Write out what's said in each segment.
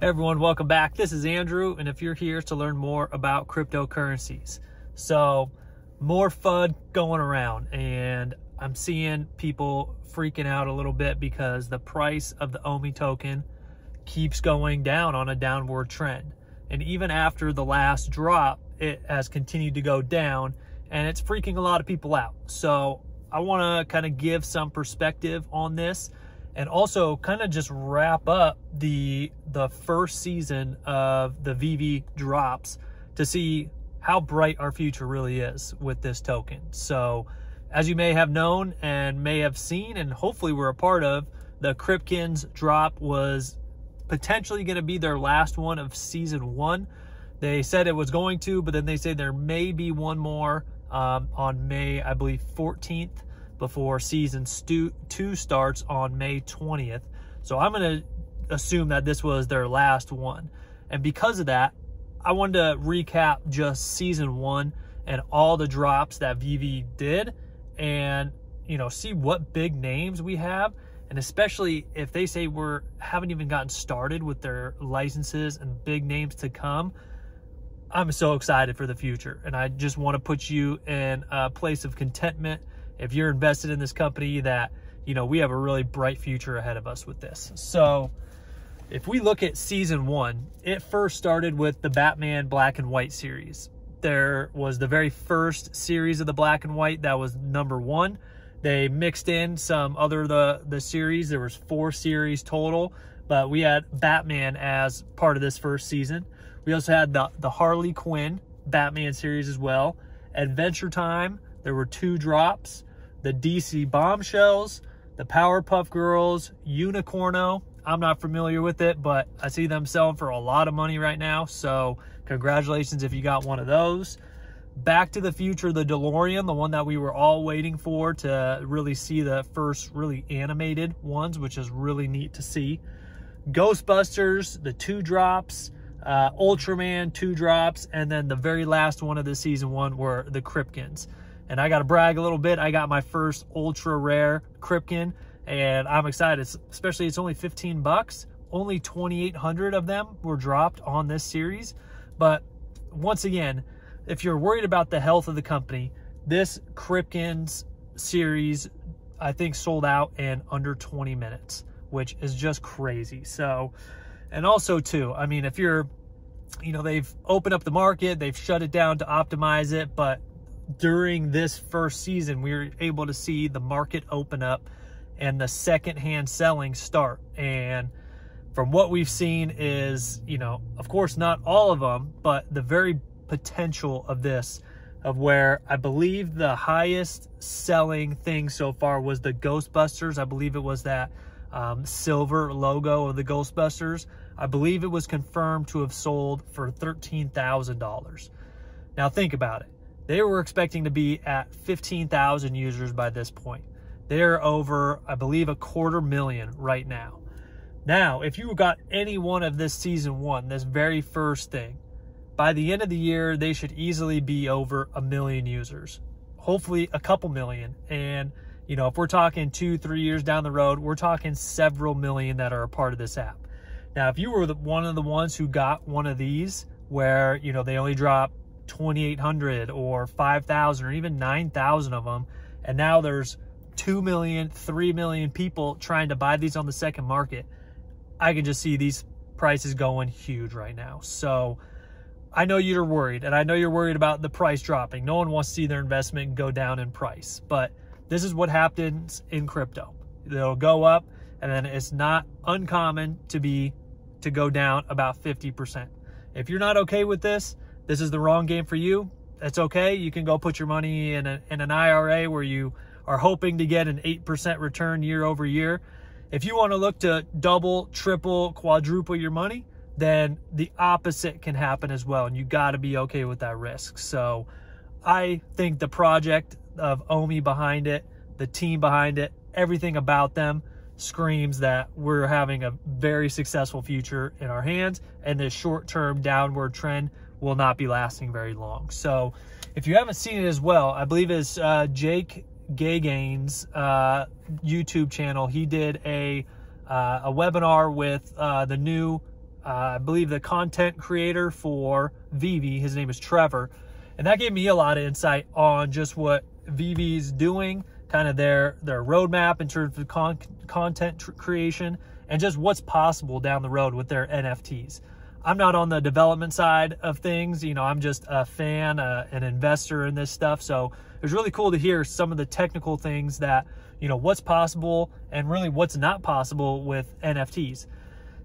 Everyone, welcome back. This is Andrew, and if you're here to learn more about cryptocurrencies. So, more FUD going around, and I'm seeing people freaking out a little bit because the price of the OMI token keeps going down on a downward trend. And even after the last drop, it has continued to go down, and it's freaking a lot of people out. So, I want to kind of give some perspective on this and also kind of just wrap up the the first season of the VeVe drops to see how bright our future really is with this token. So, as you may have known and may have seen, and hopefully we're a part of, the Cryptkins drop was potentially going to be their last one of season one. They said it was going to, but then they say there may be one more um, on May, I believe, 14th before season two starts on May 20th. So I'm going to assume that this was their last one. And because of that, I wanted to recap just season one and all the drops that VeVe did and, you know, see what big names we have. And especially if they say we're haven't even gotten started with their licenses and big names to come, I'm so excited for the future. And I just want to put you in a place of contentment if you're invested in this company that, you know, we have a really bright future ahead of us with this. So if we look at season one, it first started with the Batman Black and White series. There was the very first series of the Black and White that was number one. They mixed in some other the the series. There was four series total, but we had Batman as part of this first season. We also had the the Harley Quinn Batman series as well. Adventure Time. There were two drops the DC Bombshells, the Powerpuff Girls, Unicorno. I'm not familiar with it, but I see them selling for a lot of money right now. So congratulations if you got one of those. Back to the Future, the DeLorean, the one that we were all waiting for to really see the first really animated ones, which is really neat to see. Ghostbusters, the two drops, uh, Ultraman, two drops, and then the very last one of the season one were the Cryptkins. And I got to brag a little bit. I got my first ultra rare Cryptkin and I'm excited, especially it's only 15 bucks. Only 2,800 of them were dropped on this series. But once again, if you're worried about the health of the company, this Cryptkins series, I think sold out in under 20 minutes, which is just crazy. So, and also too, I mean, if you're, you know, they've opened up the market, they've shut it down to optimize it, but during this first season, we were able to see the market open up and the secondhand selling start. And from what we've seen is, you know, of course, not all of them, but the very potential of this, of where I believe the highest selling thing so far was the Ghostbusters. I believe it was that um, silver logo of the Ghostbusters. I believe it was confirmed to have sold for $13,000. Now think about it. They were expecting to be at 15,000 users by this point. They're over, I believe, a quarter million right now. Now, if you got any one of this season one, this very first thing, by the end of the year, they should easily be over a million users, hopefully a couple million. And, you know, if we're talking two, three years down the road, we're talking several million that are a part of this app. Now, if you were the, one of the ones who got one of these where, you know, they only drop 2,800 or 5,000 or even 9,000 of them. And now there's 2 million, 3 million people trying to buy these on the second market. I can just see these prices going huge right now. So I know you're worried and I know you're worried about the price dropping. No one wants to see their investment go down in price, but this is what happens in crypto. It'll go up and then it's not uncommon to be to go down about 50%. If you're not okay with this, this is the wrong game for you, that's okay. You can go put your money in, a, in an IRA where you are hoping to get an 8% return year over year. If you want to look to double, triple, quadruple your money, then the opposite can happen as well. And you got to be okay with that risk. So I think the project of OMI behind it, the team behind it, everything about them screams that we're having a very successful future in our hands and this short-term downward trend will not be lasting very long. So if you haven't seen it as well, I believe it's uh, Jake Gagain's uh, YouTube channel. He did a, uh, a webinar with uh, the new uh, I believe the content creator for VeVe. His name is Trevor. And that gave me a lot of insight on just what VeVe's doing, kind of their, their roadmap in terms of con content creation, and just what's possible down the road with their NFTs. I'm not on the development side of things. You know, I'm just a fan, uh, an investor in this stuff. So it was really cool to hear some of the technical things that, you know, what's possible and really what's not possible with NFTs.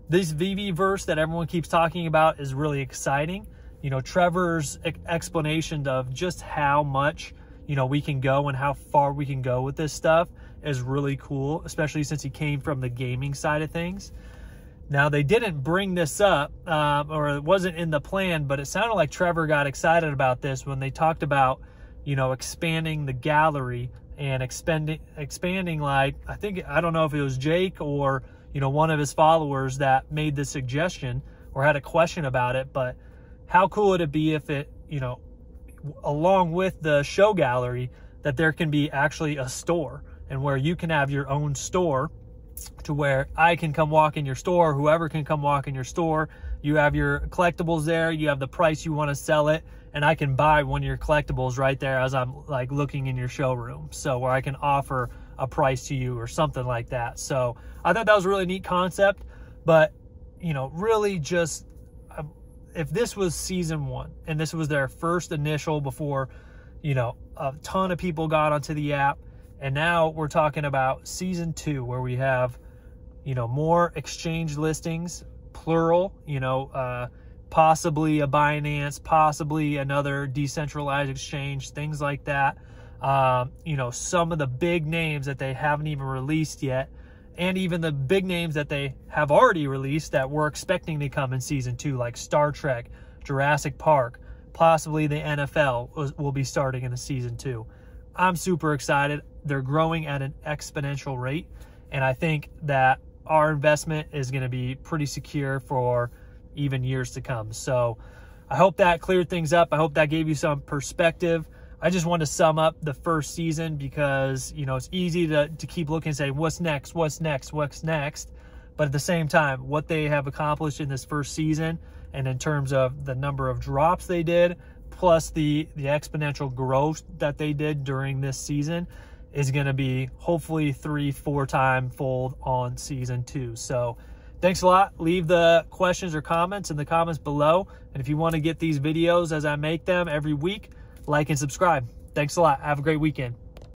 This VeVe verse that everyone keeps talking about is really exciting. You know, Trevor's explanation of just how much, you know, we can go and how far we can go with this stuff is really cool, especially since he came from the gaming side of things. Now, they didn't bring this up, um, or it wasn't in the plan, but it sounded like Trevor got excited about this when they talked about, you know, expanding the gallery and expanding, expanding like, I think, I don't know if it was Jake or, you know, one of his followers that made the suggestion or had a question about it, but how cool would it be if it, you know, along with the show gallery, that there can be actually a store and where you can have your own store to where I can come walk in your store, whoever can come walk in your store. You have your collectibles there, you have the price you want to sell it, and I can buy one of your collectibles right there as I'm like looking in your showroom. So where I can offer a price to you or something like that. So I thought that was a really neat concept, but you know, really just um, if this was season one and this was their first initial before, you know, a ton of people got onto the app and now we're talking about season two, where we have, you know, more exchange listings, plural, you know, uh, possibly a Binance, possibly another decentralized exchange, things like that. Um, you know, some of the big names that they haven't even released yet, and even the big names that they have already released that we're expecting to come in season two, like Star Trek, Jurassic Park, possibly the NFL will be starting in the season two. I'm super excited. They're growing at an exponential rate. And I think that our investment is going to be pretty secure for even years to come. So I hope that cleared things up. I hope that gave you some perspective. I just want to sum up the first season because, you know, it's easy to, to keep looking and say, what's next? What's next? What's next? But at the same time, what they have accomplished in this first season and in terms of the number of drops they did, plus the, the exponential growth that they did during this season is going to be hopefully three, four time fold on season two. So thanks a lot. Leave the questions or comments in the comments below. And if you want to get these videos as I make them every week, like and subscribe. Thanks a lot. Have a great weekend.